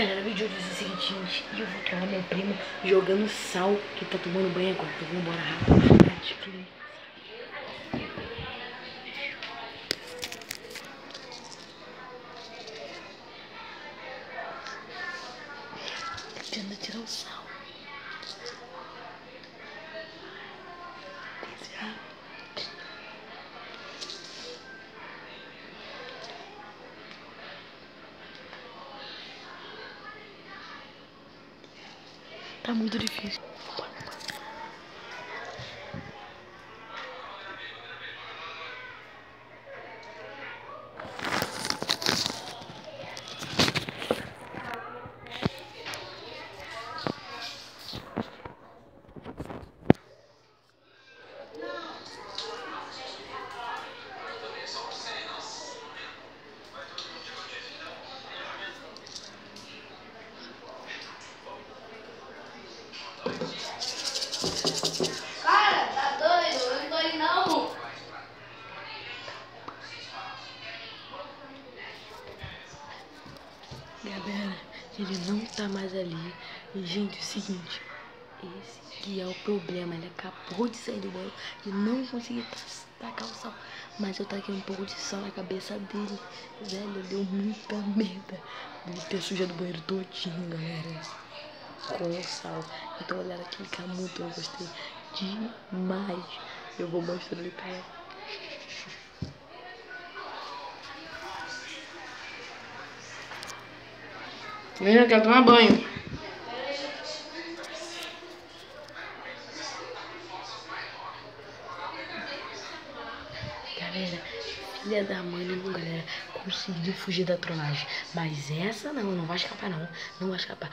Galera, o vídeo hoje é o seguinte, eu vou trollar meu primo jogando sal, que tá tomando banho agora. Então vamos embora rápido. Tentando tirar o sal. Tá muito difícil. Cara, tá doido? Eu não tô aí não. Galera, ele não tá mais ali. E, gente, é o seguinte. Esse que é o problema. Ele acabou de sair do banho e não conseguiu ta- tacar o sal. Mas eu taquei um pouco de sal na cabeça dele. Velho, deu muita merda. Ele ter sujado o banheiro todinho, galera. Com sal. Então, galera, clica muito. Eu gostei demais. Eu vou mostrar ele pra ela. Menina, quer tomar banho. Galera, filha da mãe, não, galera, conseguiu fugir da trollagem. Mas essa não, não vai escapar não. Não vai escapar.